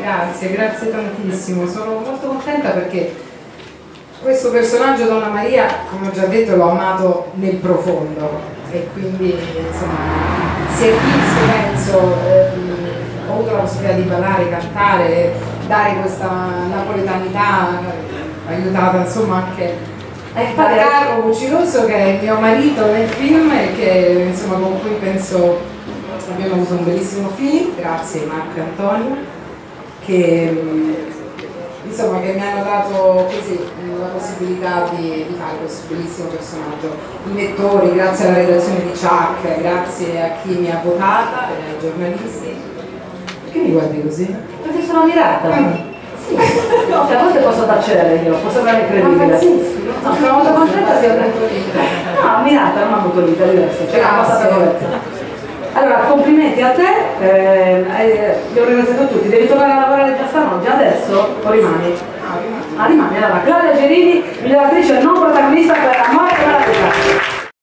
Grazie, grazie tantissimo. Sono molto contenta perché questo personaggio Donna Maria, come ho già detto, l'ho amato nel profondo. E quindi insomma si è visto, penso, eh, ho avuto la possibilità di ballare, cantare, dare questa napoletanità aiutata insomma anche a Carlo Buccirosso che è mio marito nel film e che insomma con cui penso abbiamo avuto un bellissimo film, grazie Marco Antonio, che insomma che mi hanno dato così la possibilità di, di, fare questo bellissimo personaggio. I lettori, grazie alla redazione di Chuck, grazie a chi mi ha votata, ai giornalisti. Perché mi guardi così? Perché sono mirata. Mm. Sì. No, cioè, a volte posso tacere io, posso sembrare incredibile. No, sono molto contenta di aver No, ammirata, non ha avuto vita diversa, c'è una passapevolezza. Allora, complimenti a te, eh, eh, li ho ringraziato tutti, devi tornare a lavorare già stanotte, rimani? Ah. Ah, rimani. Allora, Claudia Gerini, miglioratrice non protagonista per Amore e Malattia.